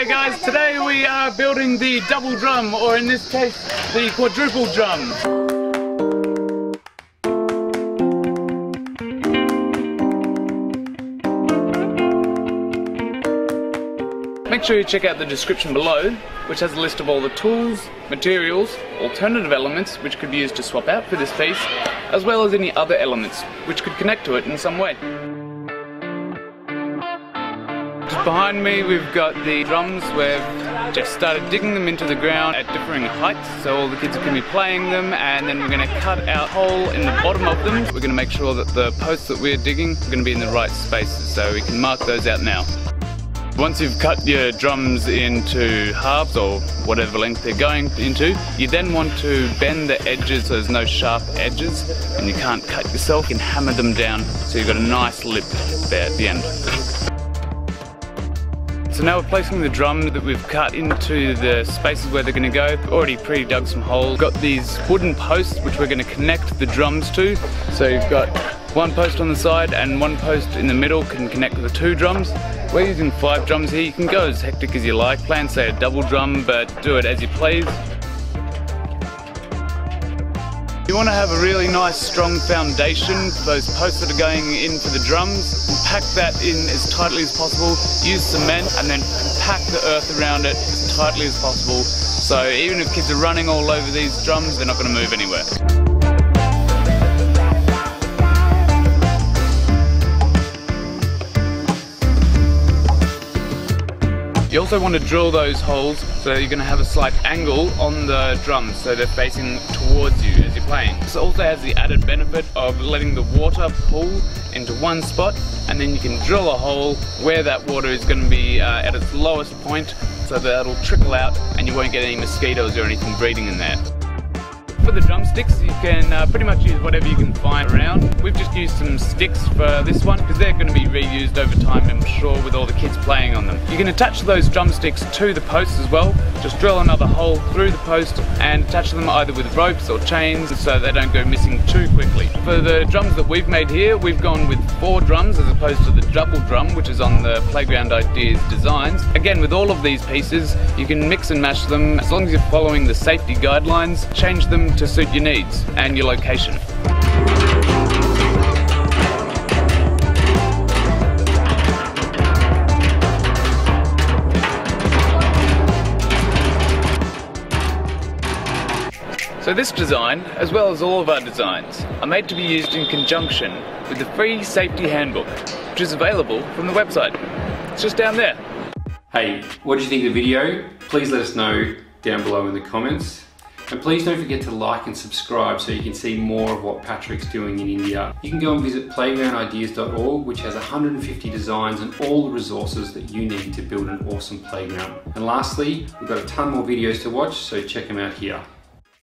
G'day guys, today we are building the double drum, or in this case, the quadruple drum. Make sure you check out the description below, which has a list of all the tools, materials, alternative elements which could be used to swap out for this piece, as well as any other elements which could connect to it in some way. Behind me we've got the drums We've just started digging them into the ground at differing heights so all the kids are going to be playing them and then we're going to cut out hole in the bottom of them. We're going to make sure that the posts that we're digging are going to be in the right spaces so we can mark those out now. Once you've cut your drums into halves or whatever length they're going into, you then want to bend the edges so there's no sharp edges and you can't cut yourself. You can hammer them down so you've got a nice lip there at the end. So now we're placing the drum that we've cut into the spaces where they're going to go. We've already pre-dug some holes. Got these wooden posts which we're going to connect the drums to. So you've got one post on the side and one post in the middle can connect the two drums. We're using five drums here. You can go as hectic as you like. Plan say a double drum, but do it as you please. You want to have a really nice strong foundation for those posts that are going in for the drums. Pack that in as tightly as possible. Use cement and then pack the earth around it as tightly as possible. So even if kids are running all over these drums, they're not going to move anywhere. You also want to drill those holes so you're going to have a slight angle on the drums so they're facing towards you playing. This also has the added benefit of letting the water pool into one spot and then you can drill a hole where that water is going to be uh, at its lowest point so that it'll trickle out and you won't get any mosquitoes or anything breeding in there. For the drumsticks, you can uh, pretty much use whatever you can find around. We've just used some sticks for this one because they're going to be reused over time, I'm sure, with all the kids playing on them. You can attach those drumsticks to the posts as well. Just drill another hole through the post and attach them either with ropes or chains so they don't go missing too quickly. For the drums that we've made here, we've gone with four drums as opposed to the double drum, which is on the Playground Ideas designs. Again, with all of these pieces, you can mix and match them as long as you're following the safety guidelines. Change them to suit your needs and your location. So this design, as well as all of our designs, are made to be used in conjunction with the free safety handbook, which is available from the website. It's just down there. Hey, what did you think of the video? Please let us know down below in the comments. And please don't forget to like and subscribe so you can see more of what Patrick's doing in India. You can go and visit playgroundideas.org which has 150 designs and all the resources that you need to build an awesome playground. And lastly, we've got a ton more videos to watch so check them out here.